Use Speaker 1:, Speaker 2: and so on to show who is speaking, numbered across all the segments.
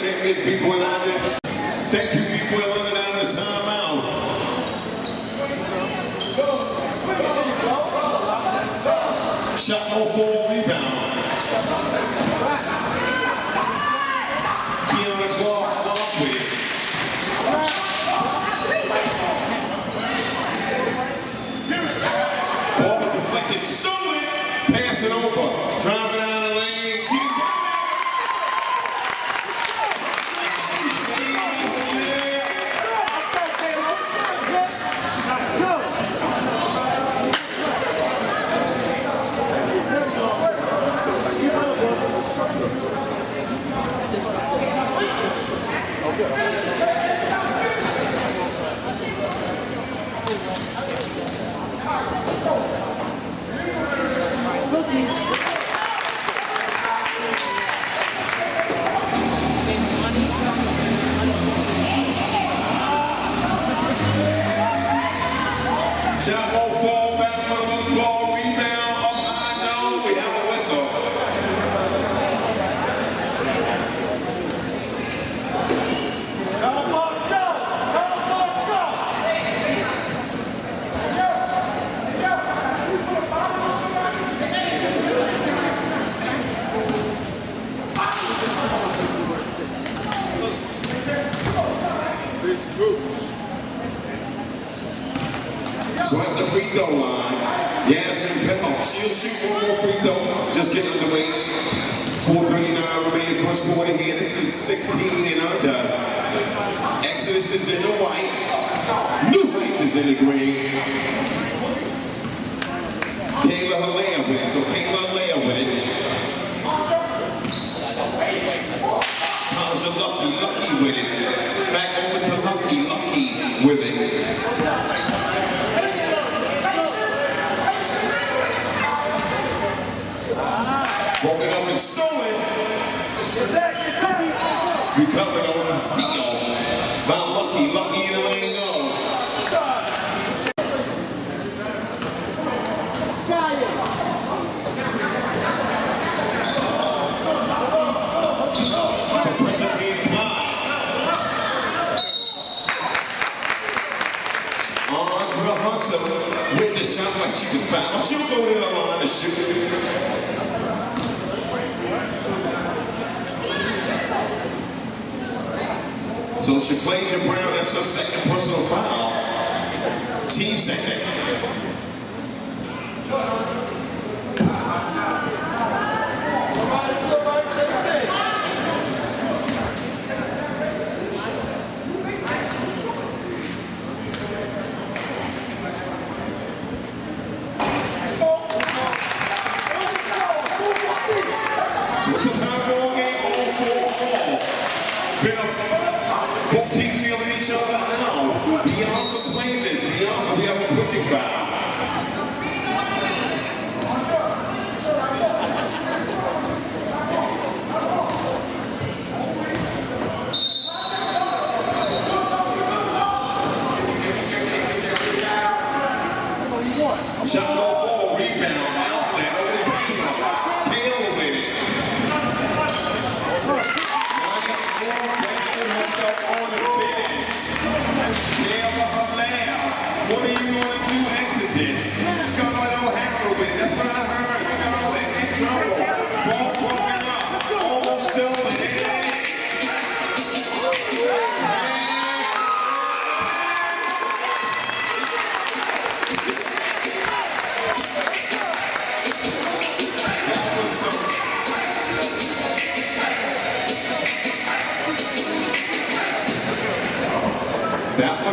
Speaker 1: check this, people in London. Thank you, people in London out of the timeout. Shot no four. degree So Shaquasia Brown, that's her second personal foul. Team second.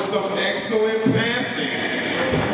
Speaker 1: some excellent passing.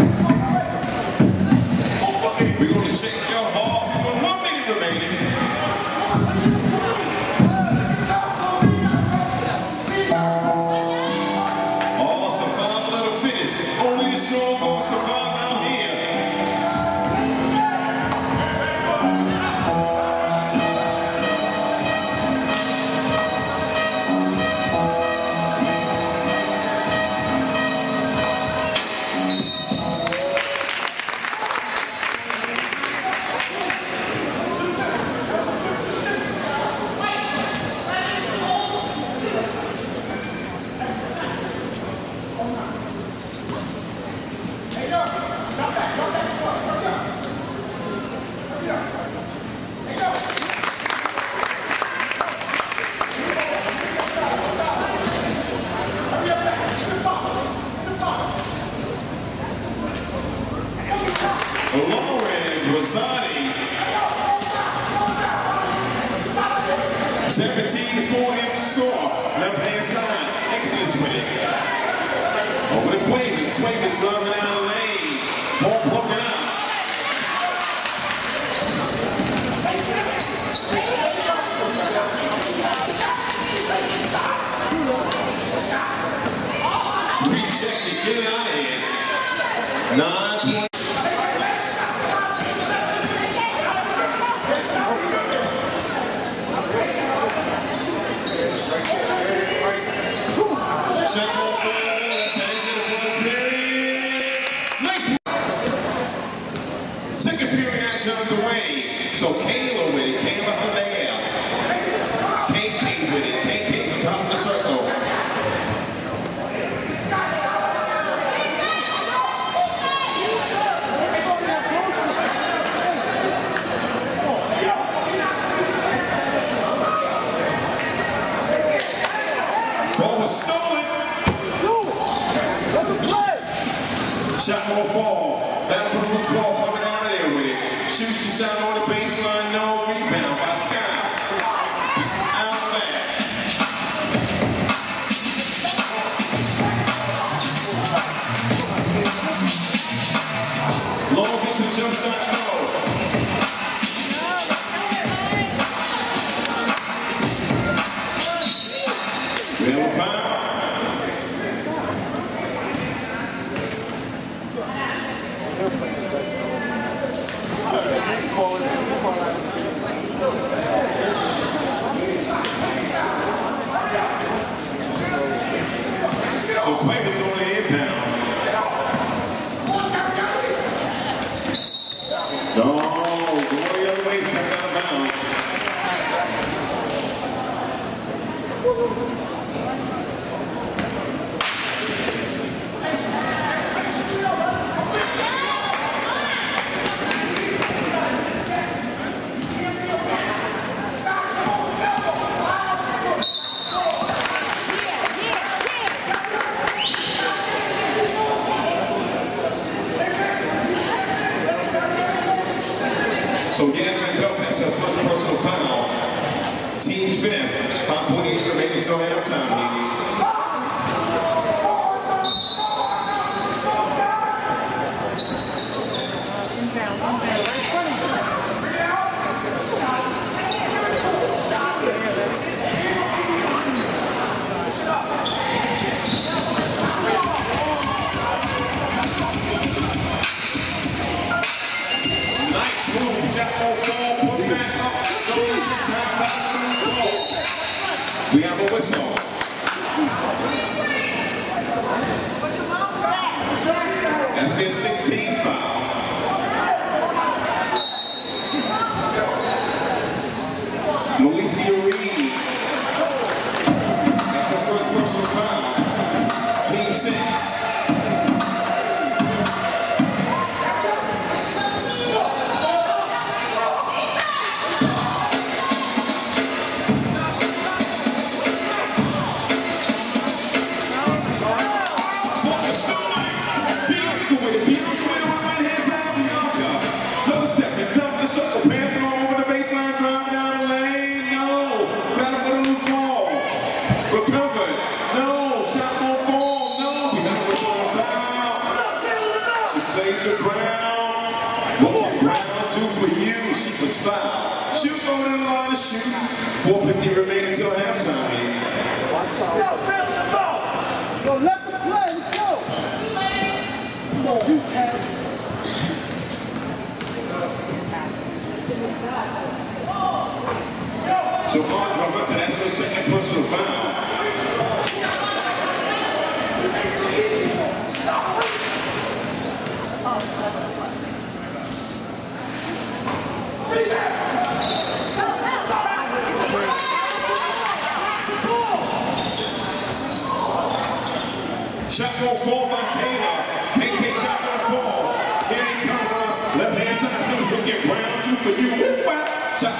Speaker 1: Yes!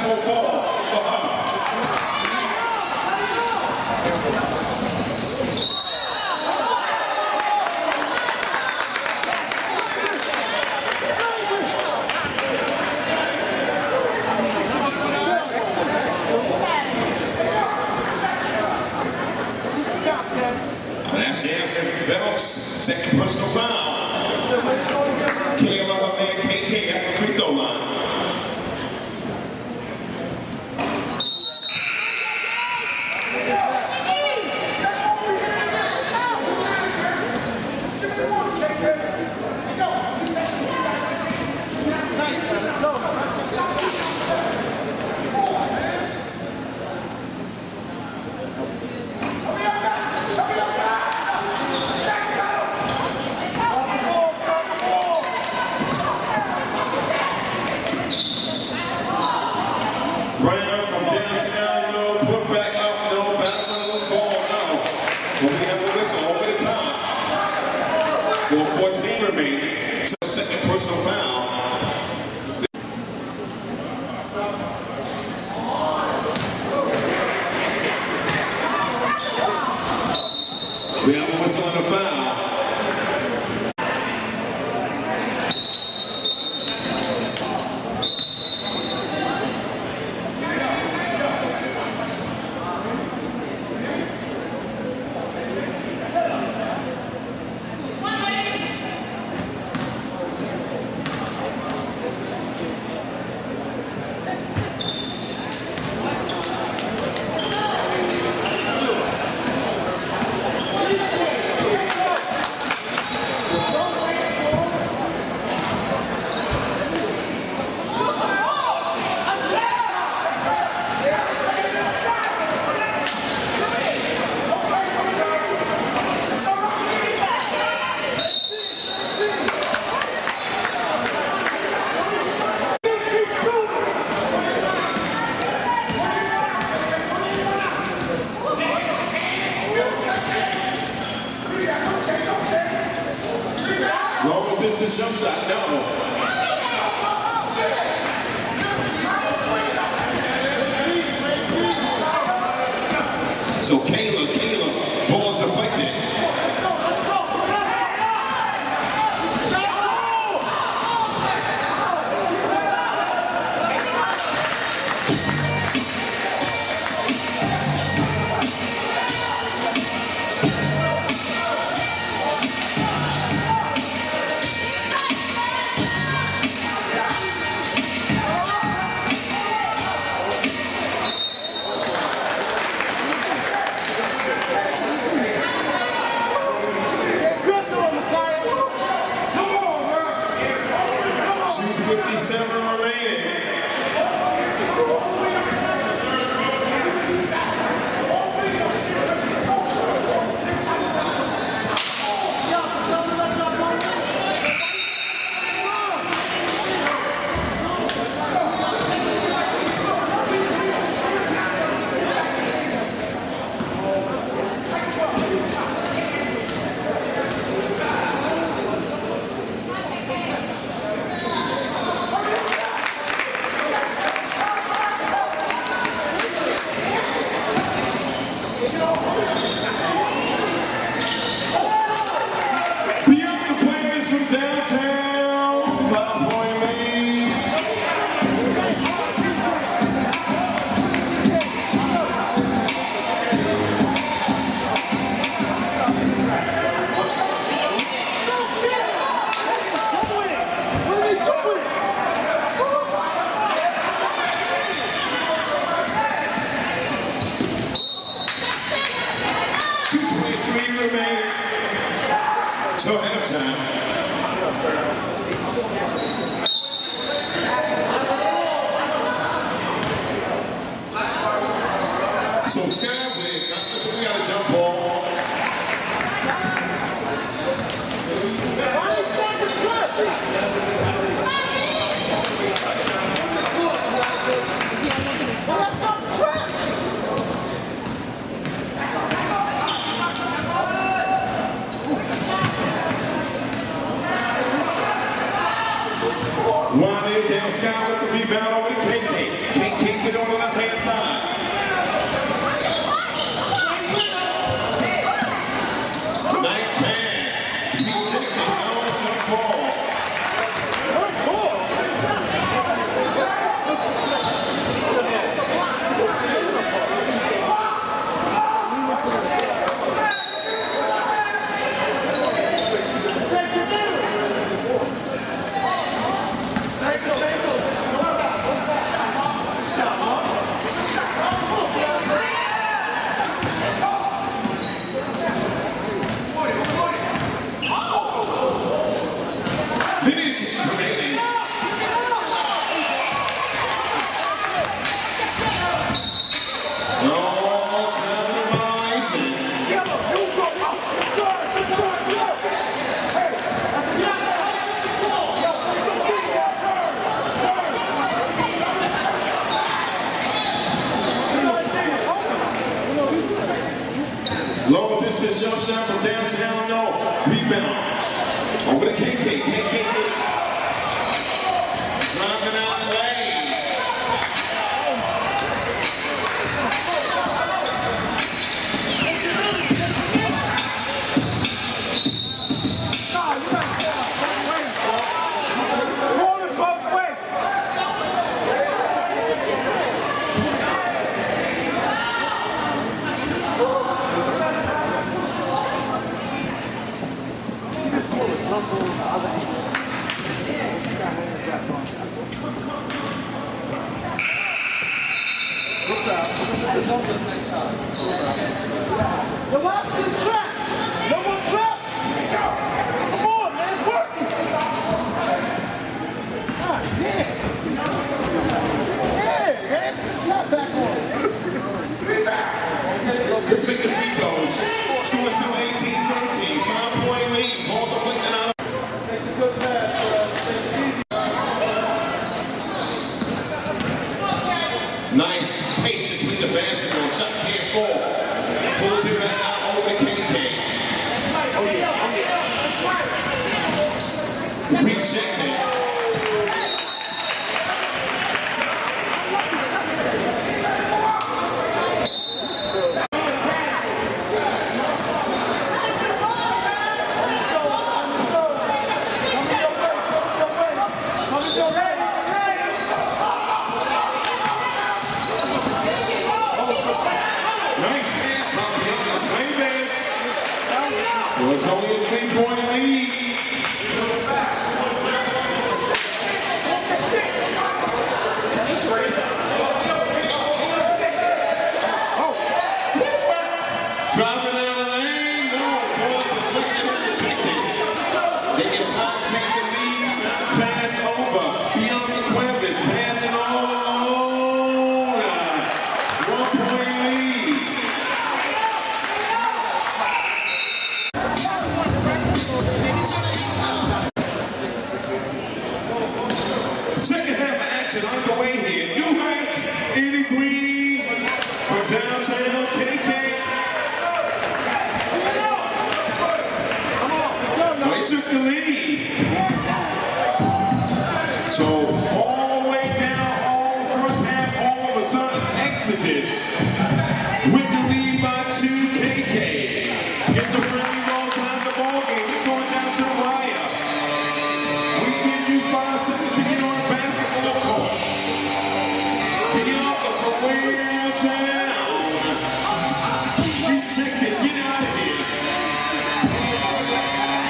Speaker 1: That's it. Belts, second personal foul. Distance jump. Nice by Bianca Davis. So it's only a three-point lead.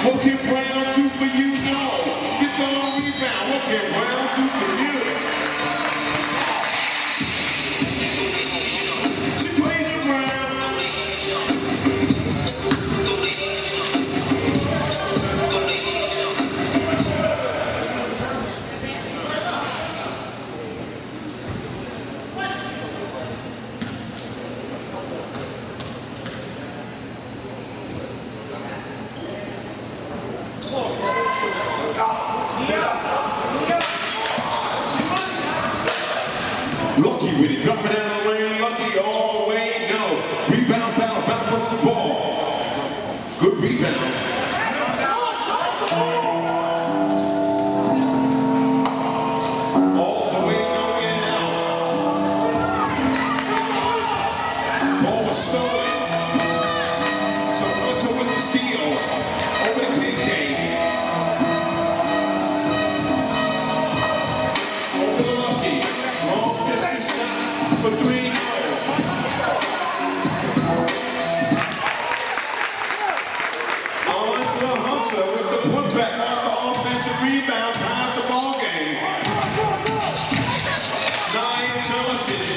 Speaker 1: What can Brown do for you, no. Get your own rebound. One kick round.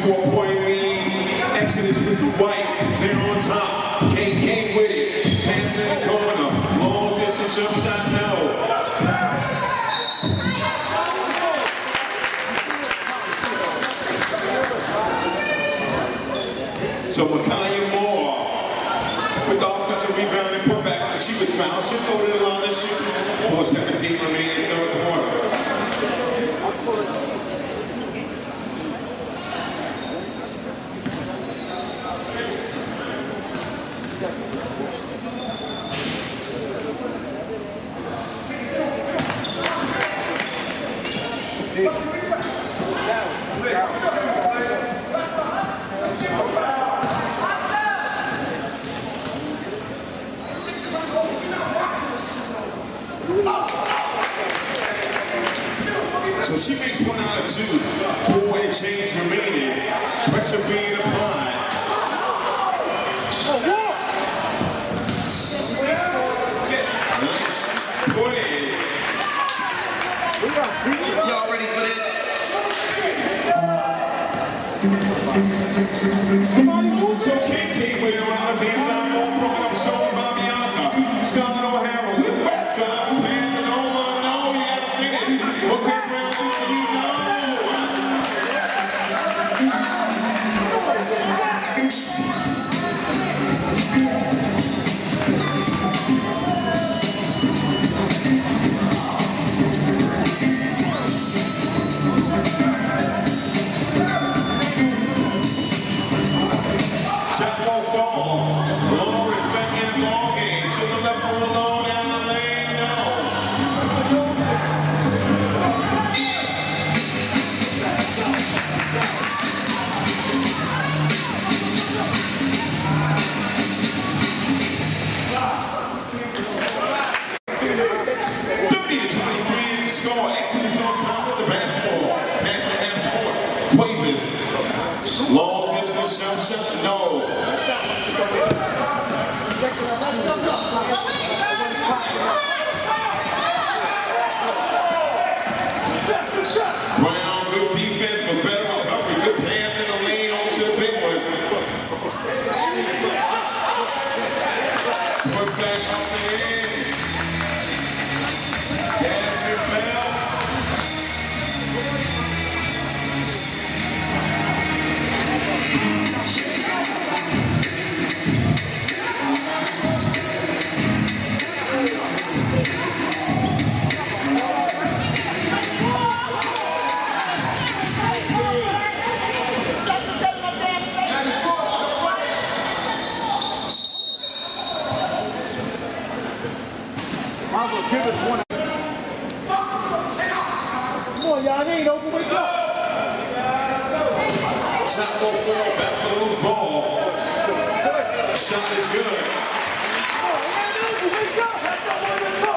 Speaker 1: four-point lead. Exodus with the white. They're on top. KK with it. Hands in the corner. Long distance jump shot. No. So Makaya Moore with the offensive rebound and put back. She was fouled. She'll go the line and shoot. 417 remaining third quarter. So she makes one out of two. Four and change remaining. Pressure being applied. giveth one.
Speaker 2: Come on, y'all. Ain't open. Wake up.
Speaker 1: Shot go for back for the ball. Shot is good.
Speaker 2: Come on, wake up.
Speaker 1: That's the one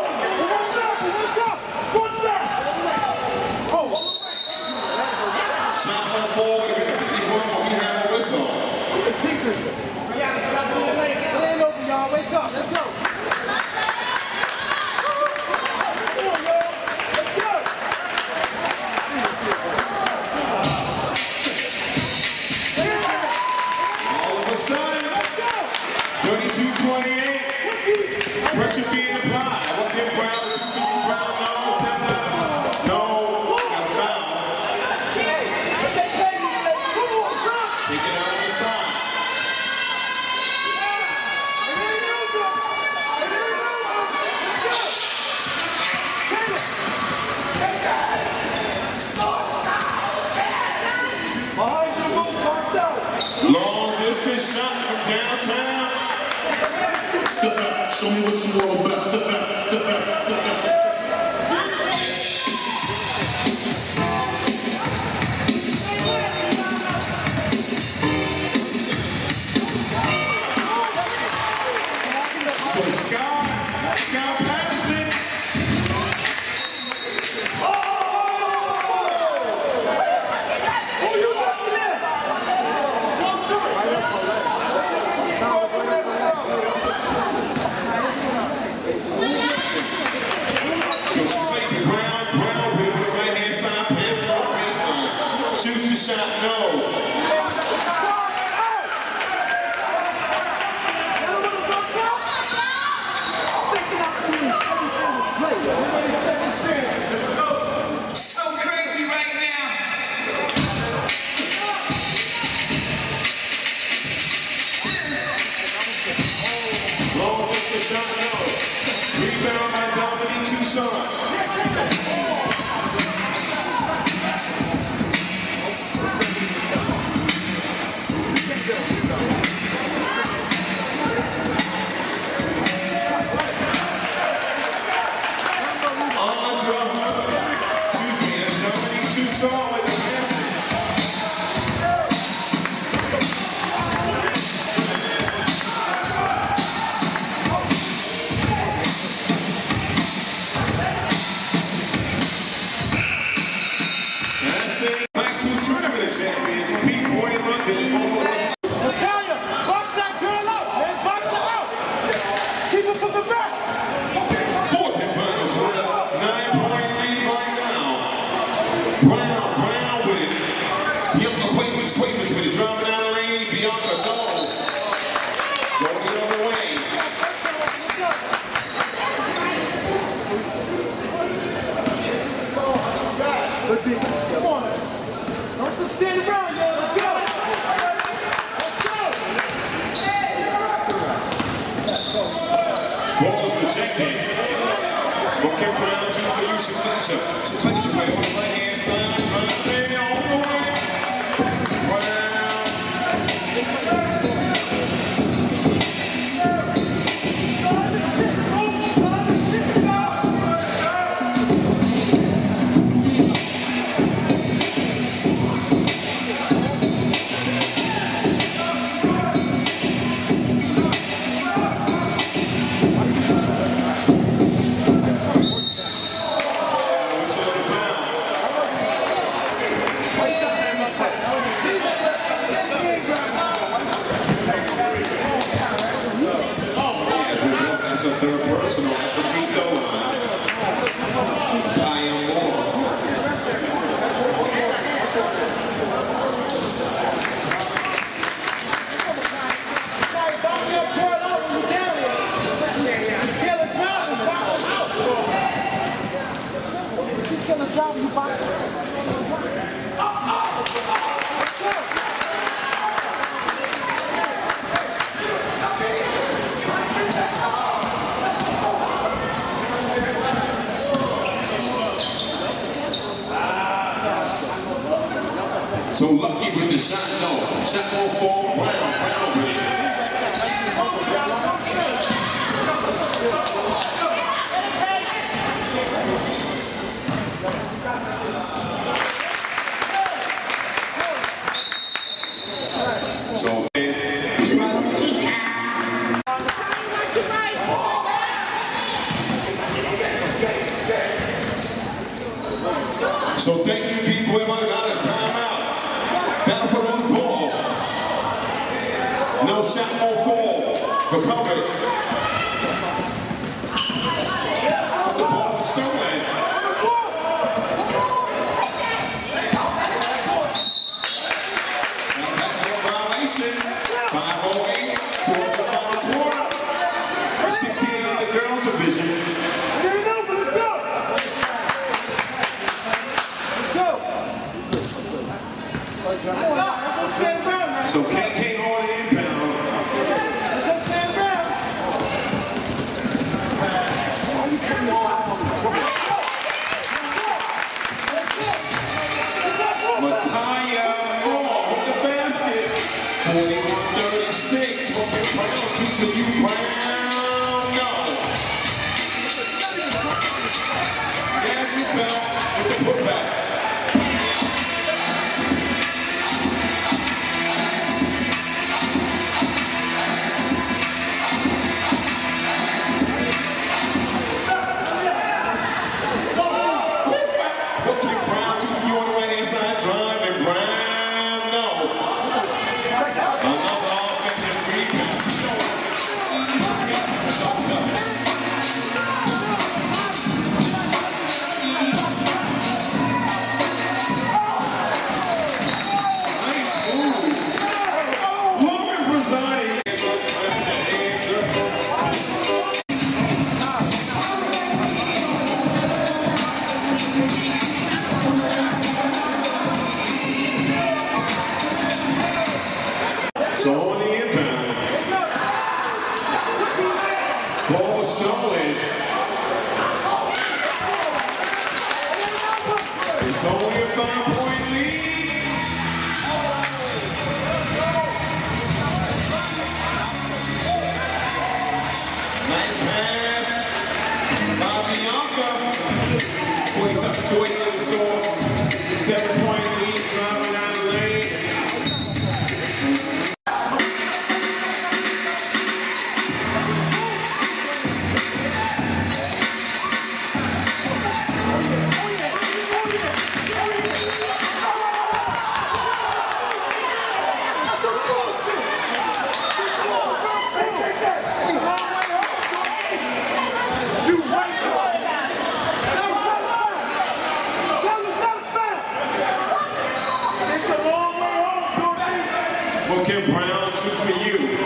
Speaker 1: No shot, no fall. Recovered. The Okay, Brown, two for you.